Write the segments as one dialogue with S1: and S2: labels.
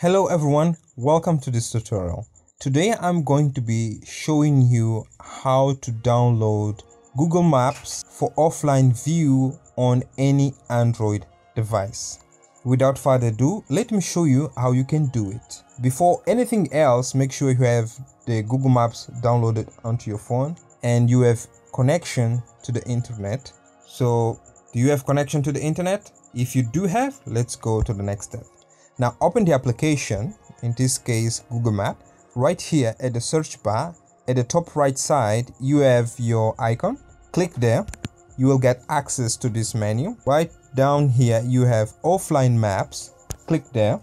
S1: Hello everyone, welcome to this tutorial. Today I'm going to be showing you how to download Google Maps for offline view on any Android device. Without further ado, let me show you how you can do it. Before anything else, make sure you have the Google Maps downloaded onto your phone and you have connection to the internet. So, do you have connection to the internet? If you do have, let's go to the next step. Now open the application, in this case Google Map. Right here at the search bar, at the top right side, you have your icon. Click there, you will get access to this menu. Right down here, you have offline maps. Click there.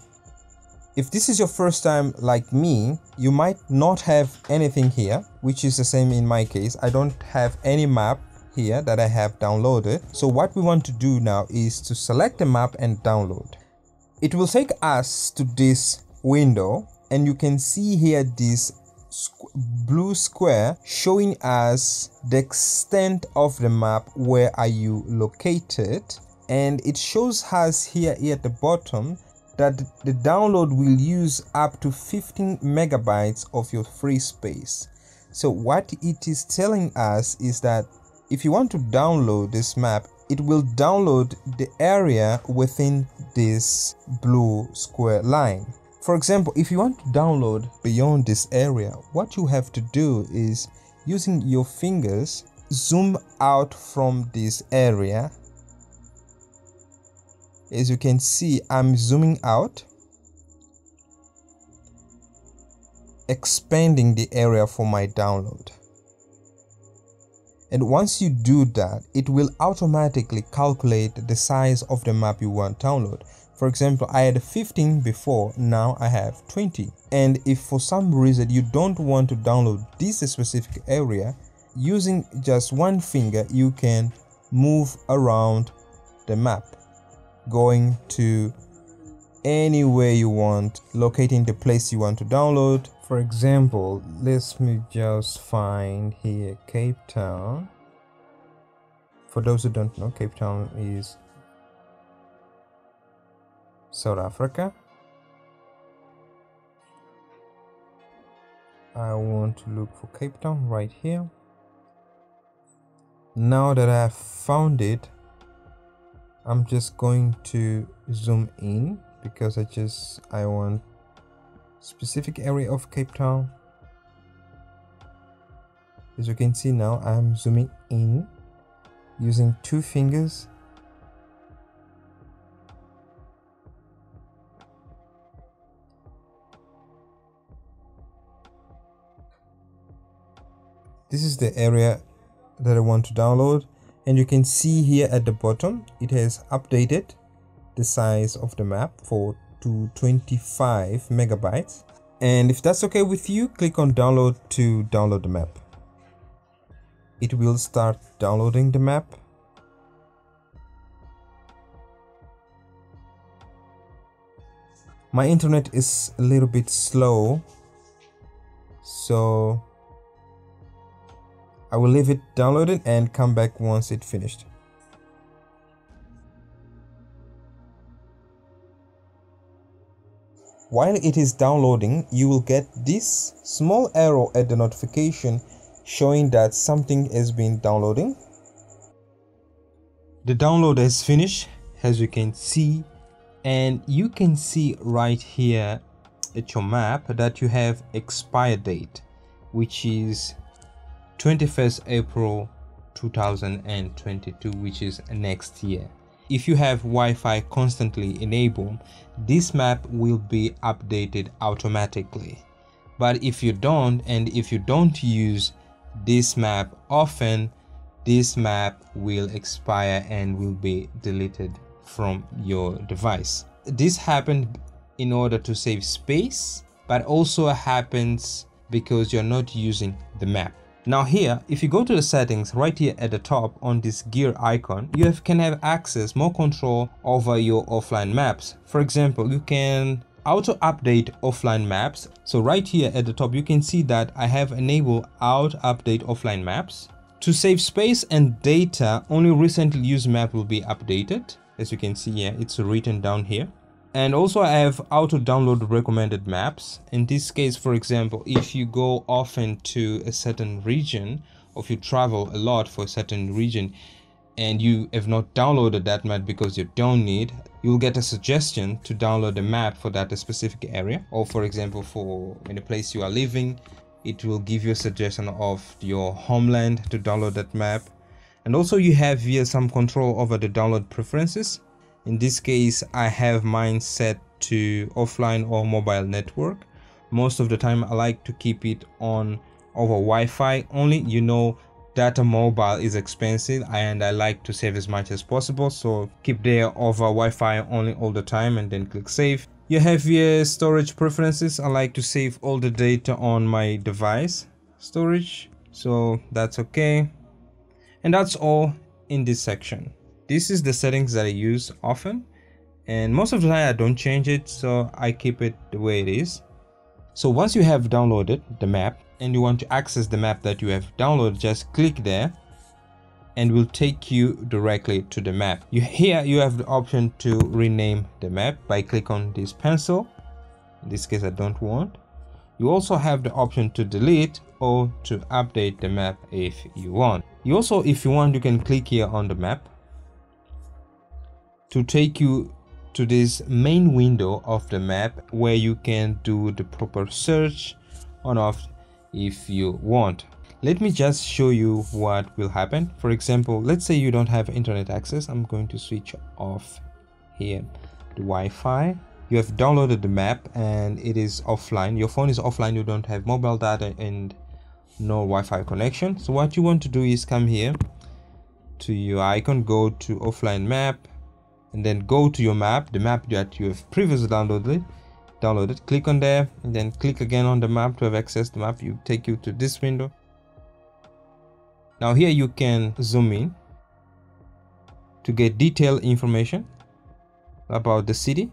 S1: If this is your first time like me, you might not have anything here, which is the same in my case. I don't have any map here that I have downloaded. So what we want to do now is to select the map and download it will take us to this window and you can see here this blue square showing us the extent of the map. Where are you located? And it shows us here, here at the bottom that the download will use up to 15 megabytes of your free space. So what it is telling us is that if you want to download this map it will download the area within this blue square line. For example, if you want to download beyond this area, what you have to do is using your fingers, zoom out from this area. As you can see, I'm zooming out, expanding the area for my download and once you do that it will automatically calculate the size of the map you want to download. For example i had 15 before now i have 20 and if for some reason you don't want to download this specific area using just one finger you can move around the map going to anywhere you want locating the place you want to download for example let me just find here Cape Town. For those who don't know Cape Town is South Africa. I want to look for Cape Town right here. Now that I have found it I'm just going to zoom in because I just I want specific area of Cape Town. As you can see now I'm zooming in using two fingers. This is the area that I want to download and you can see here at the bottom it has updated the size of the map for to 25 megabytes. And if that's okay with you click on download to download the map. It will start downloading the map. My internet is a little bit slow so I will leave it downloaded and come back once it finished While it is downloading, you will get this small arrow at the notification showing that something is being downloading. The download is finished as you can see and you can see right here at your map that you have expire date which is 21st April 2022 which is next year if you have Wi-Fi constantly enabled, this map will be updated automatically. But if you don't and if you don't use this map often, this map will expire and will be deleted from your device. This happened in order to save space, but also happens because you're not using the map. Now here, if you go to the settings right here at the top on this gear icon, you have, can have access, more control over your offline maps. For example, you can auto update offline maps. So right here at the top, you can see that I have enabled auto update offline maps. To save space and data, only recently used map will be updated. As you can see here, it's written down here and also I have auto download recommended maps. In this case for example if you go often to a certain region or if you travel a lot for a certain region and you have not downloaded that map because you don't need you'll get a suggestion to download a map for that specific area. Or for example for in a place you are living it will give you a suggestion of your homeland to download that map. And also you have here some control over the download preferences in this case i have mine set to offline or mobile network. Most of the time i like to keep it on over wi-fi. Only you know data mobile is expensive and i like to save as much as possible. So keep there over wi-fi only all the time and then click save. You have your storage preferences. I like to save all the data on my device storage. So that's okay. And that's all in this section this is the settings that i use often and most of the time i don't change it so i keep it the way it is. So once you have downloaded the map and you want to access the map that you have downloaded just click there and will take you directly to the map. You here you have the option to rename the map by click on this pencil. In this case i don't want. You also have the option to delete or to update the map if you want. You also if you want you can click here on the map to take you to this main window of the map where you can do the proper search on off if you want. Let me just show you what will happen. For example let's say you don't have internet access. I'm going to switch off here the wi-fi. You have downloaded the map and it is offline. Your phone is offline. You don't have mobile data and no wi-fi connection. So what you want to do is come here to your icon go to offline map and then go to your map the map that you have previously downloaded downloaded. Click on there and then click again on the map to have access the map. You take you to this window. Now here you can zoom in to get detailed information about the city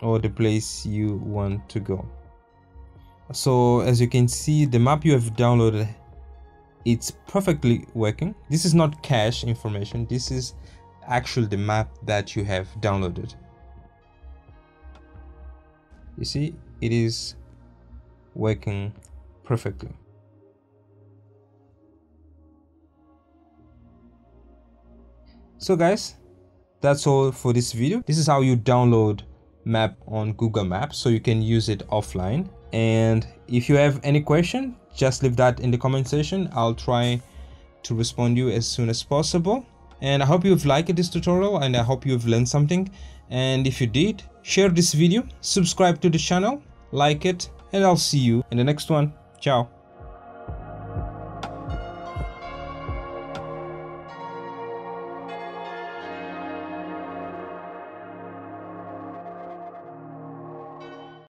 S1: or the place you want to go. So as you can see the map you have downloaded it's perfectly working. This is not cache information. This is actually the map that you have downloaded. You see it is working perfectly. So guys that's all for this video. This is how you download map on google maps so you can use it offline. And if you have any question just leave that in the comment section. I'll try to respond you as soon as possible and i hope you've liked this tutorial and i hope you've learned something. And if you did share this video subscribe to the channel like it and i'll see you in the next one. Ciao